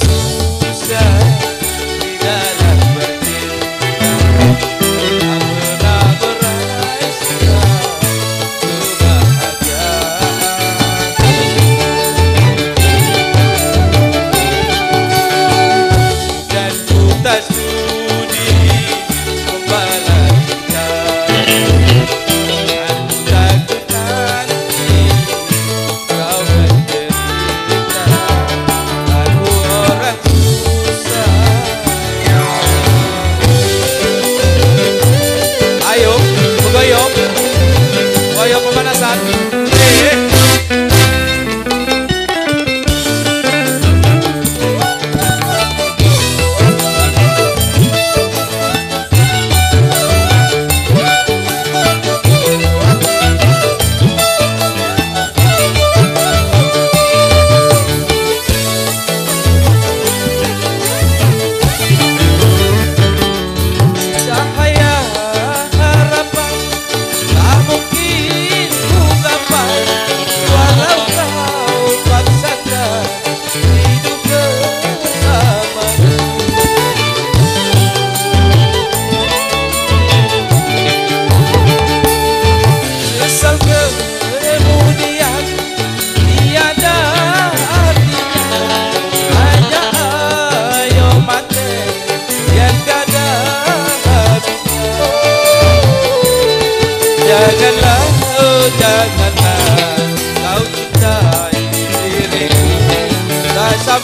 comes.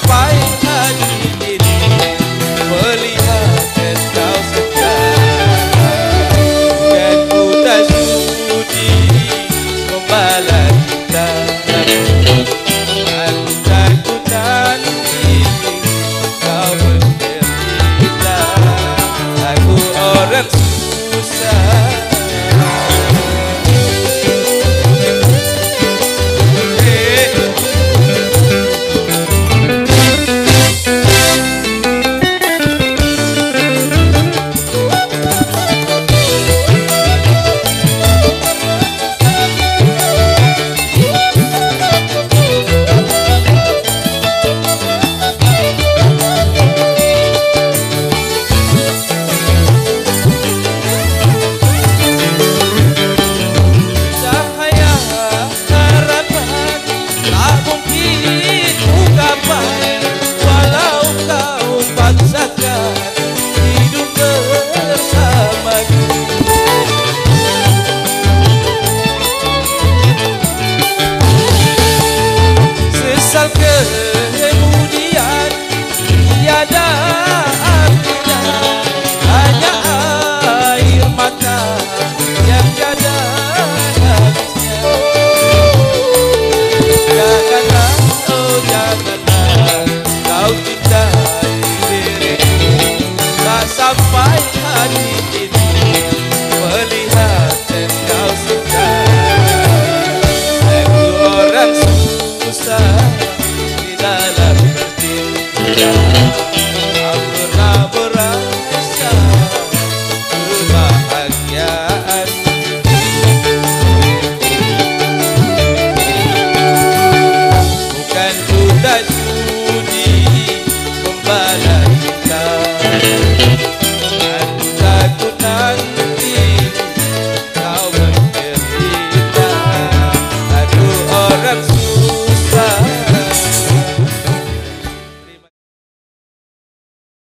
pai. al que Yeah.